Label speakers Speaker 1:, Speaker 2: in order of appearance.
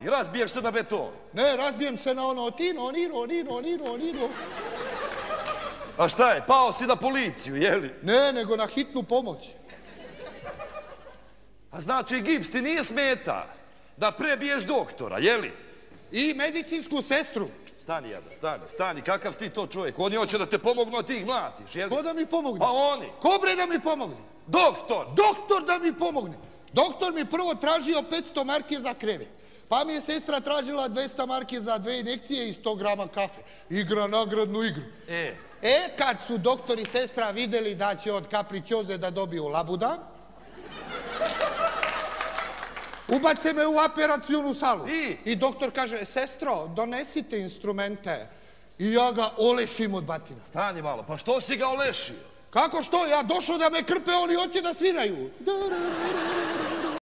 Speaker 1: I razbiješ se na beton.
Speaker 2: Ne, razbijem se na ono tino, nino, nino, nino, nino.
Speaker 1: A šta je, pao si na policiju, jeli?
Speaker 2: Ne, nego na hitnu pomoć.
Speaker 1: A znači gips ti nije smeta da prebiješ doktora, jeli?
Speaker 2: I medicinsku sestru.
Speaker 1: Stani jedan, stani, stani, kakav si ti to čovjek? Oni hoće da te pomognu, a ti ih mlatiš, jeli?
Speaker 2: Ko da mi pomogne?
Speaker 1: Pa oni,
Speaker 2: Ko bre da mi pomogne?
Speaker 1: doktor!
Speaker 2: Doktor da mi pomogne. Doktor mi prvo tražio 500 marke za krevet. Pa mi je sestra tražila 200 marke za dve injekcije i 100 grama kafe. Igra nagradnu igru.
Speaker 1: E,
Speaker 2: E, kad su doktor i sestra vidjeli da će od kapričoze da dobiju labuda, ubace me u operacijonu salu.
Speaker 1: I?
Speaker 2: I doktor kaže, sestro, donesite instrumente. I ja ga olešim od batina.
Speaker 1: stani malo, pa što si ga olešio?
Speaker 2: Kako što? Ja došao da me krpe, oni hoće da sviraju.